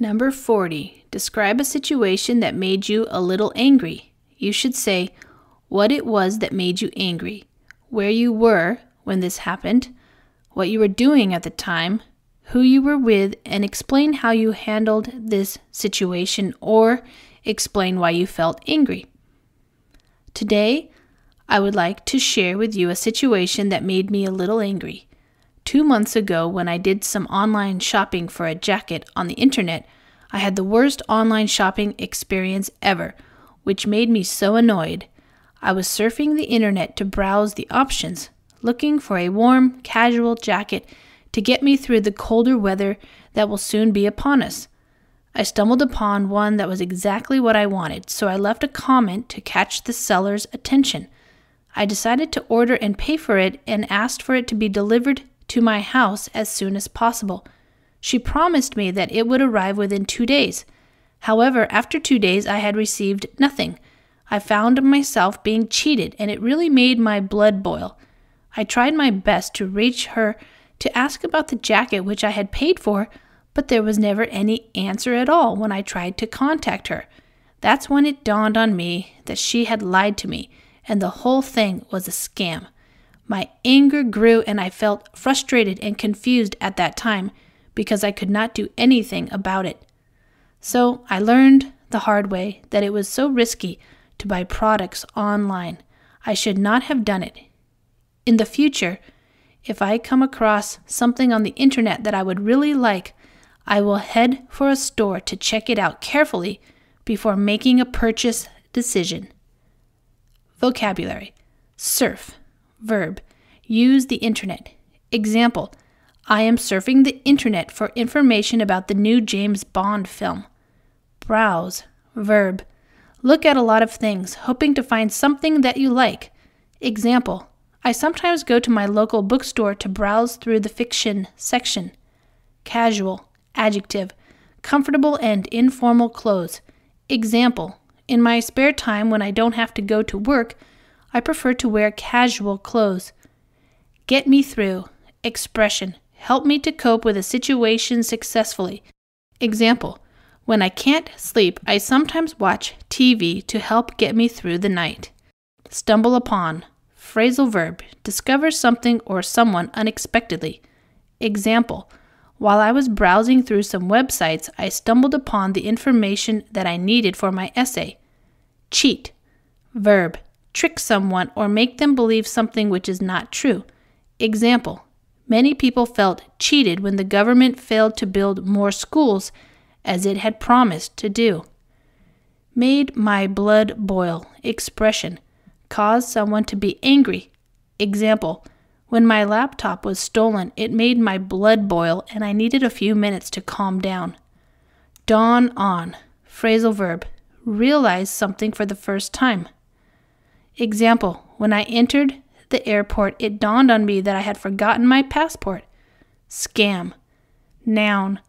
Number 40. Describe a situation that made you a little angry. You should say what it was that made you angry, where you were when this happened, what you were doing at the time, who you were with, and explain how you handled this situation or explain why you felt angry. Today, I would like to share with you a situation that made me a little angry. Two months ago, when I did some online shopping for a jacket on the internet, I had the worst online shopping experience ever, which made me so annoyed. I was surfing the internet to browse the options, looking for a warm, casual jacket to get me through the colder weather that will soon be upon us. I stumbled upon one that was exactly what I wanted, so I left a comment to catch the seller's attention. I decided to order and pay for it and asked for it to be delivered to my house as soon as possible. She promised me that it would arrive within two days. However, after two days, I had received nothing. I found myself being cheated, and it really made my blood boil. I tried my best to reach her to ask about the jacket which I had paid for, but there was never any answer at all when I tried to contact her. That's when it dawned on me that she had lied to me, and the whole thing was a scam. My anger grew, and I felt frustrated and confused at that time because I could not do anything about it. So I learned the hard way that it was so risky to buy products online. I should not have done it. In the future, if I come across something on the internet that I would really like, I will head for a store to check it out carefully before making a purchase decision. Vocabulary Surf Verb. Use the internet. Example I am surfing the internet for information about the new James Bond film. Browse. Verb. Look at a lot of things, hoping to find something that you like. Example I sometimes go to my local bookstore to browse through the fiction section. Casual. Adjective. Comfortable and informal clothes. Example In my spare time when I don't have to go to work, I prefer to wear casual clothes. Get me through. Expression. Help me to cope with a situation successfully. Example. When I can't sleep, I sometimes watch TV to help get me through the night. Stumble upon. Phrasal verb. Discover something or someone unexpectedly. Example. While I was browsing through some websites, I stumbled upon the information that I needed for my essay. Cheat. Verb. Trick someone or make them believe something which is not true. Example Many people felt cheated when the government failed to build more schools as it had promised to do. Made my blood boil. Expression. Caused someone to be angry. Example. When my laptop was stolen, it made my blood boil and I needed a few minutes to calm down. Dawn on. Phrasal verb. Realize something for the first time. Example. When I entered the airport, it dawned on me that I had forgotten my passport. Scam. Noun.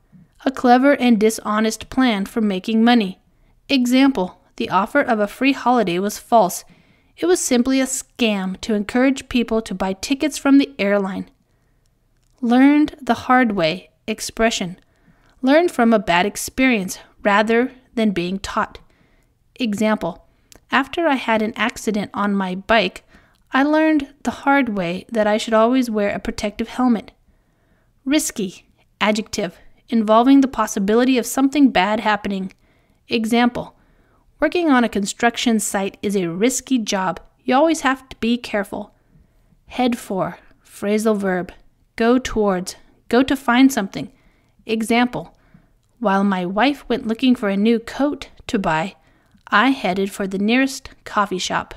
A clever and dishonest plan for making money. Example. The offer of a free holiday was false. It was simply a scam to encourage people to buy tickets from the airline. Learned the hard way. Expression. Learned from a bad experience rather than being taught. Example. After I had an accident on my bike, I learned the hard way that I should always wear a protective helmet. Risky, adjective, involving the possibility of something bad happening. Example Working on a construction site is a risky job. You always have to be careful. Head for, phrasal verb, go towards, go to find something. Example While my wife went looking for a new coat to buy, I headed for the nearest coffee shop.